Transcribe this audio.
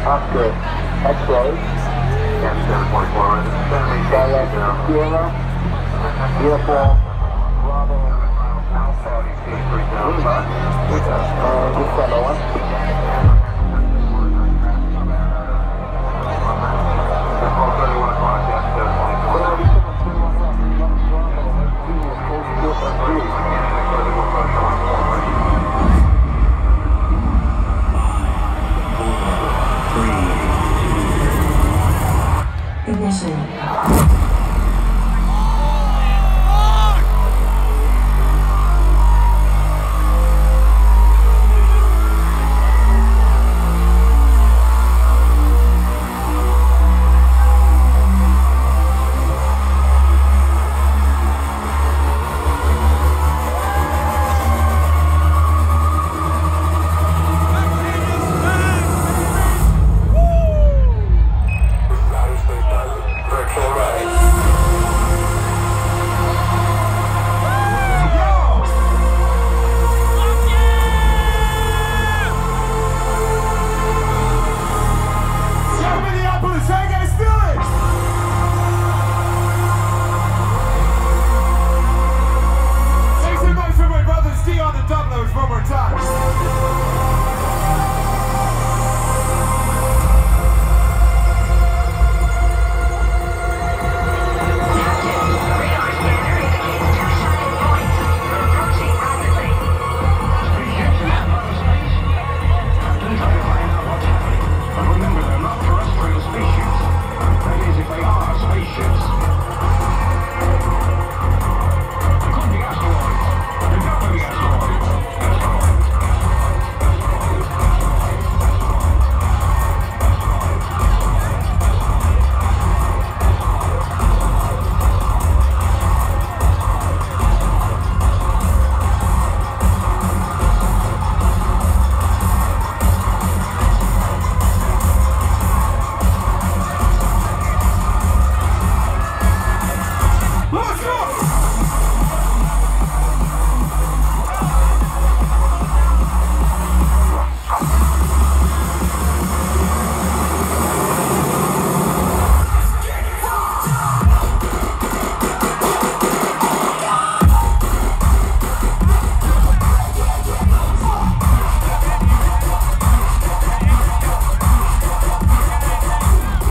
Oscar X-ray. 744, Sierra. Uniform. Bravo. Alpha, you see 3000. Uh, this fellow one. 是你。Push!